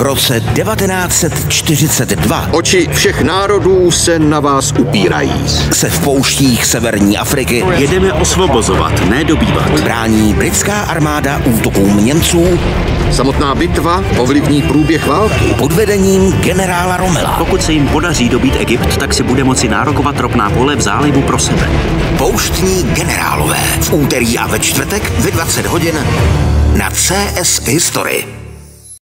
V roce 1942 Oči všech národů se na vás upírají. se v pouštích severní Afriky Jedeme osvobozovat, ne dobývat. brání britská armáda útokům Němců Samotná bitva ovlivní průběh války. pod vedením generála Romela. Pokud se jim podaří dobít Egypt, tak si bude moci nárokovat ropná pole v zálivu pro sebe. Pouštní generálové v úterý a ve čtvrtek ve 20 hodin na CS History.